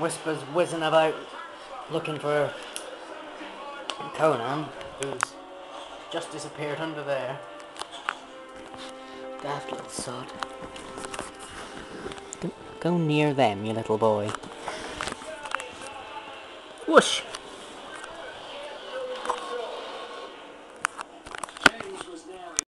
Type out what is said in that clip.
Wispa's whizzing about looking for Conan, who's just disappeared under there. Daft little sod. Go, go near them, you little boy. Whoosh!